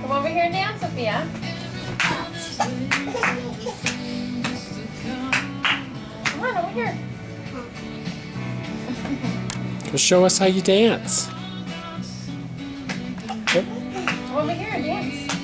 Come over here and dance, Sophia. Come on, over here. Go show us how you dance. Over here and dance.